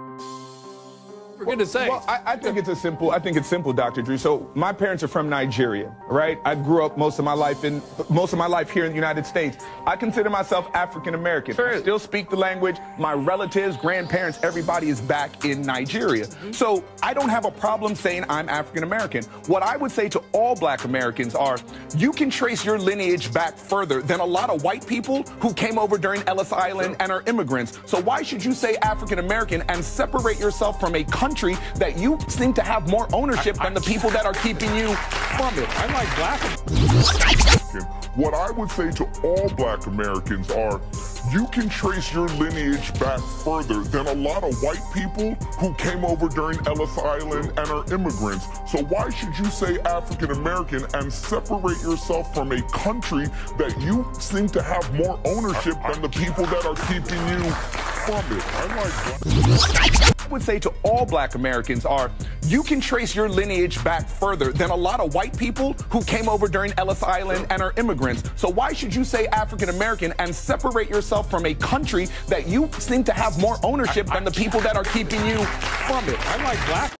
Thank you. For goodness sakes. Well, I, I think it's a simple. I think it's simple, Dr. Drew. So my parents are from Nigeria, right? I grew up most of my life in most of my life here in the United States. I consider myself African American. Sure. I still speak the language. My relatives, grandparents, everybody is back in Nigeria. Mm-hmm. So I don't have a problem saying I'm African American. What I would say to all Black Americans are, you can trace your lineage back further than a lot of white people who came over during Ellis Island and are immigrants. So why should you say African American and separate yourself from a country? That you seem to have more ownership than the people that are keeping you from it. I like black. What I would say to all black Americans are you can trace your lineage back further than a lot of white people who came over during Ellis Island and are immigrants. So why should you say African American and separate yourself from a country that you seem to have more ownership than the people that are keeping you from it? I like black would say to all black Americans are you can trace your lineage back further than a lot of white people who came over during Ellis Island and are immigrants. So why should you say African American and separate yourself from a country that you seem to have more ownership than the people that are keeping you from it? I like black.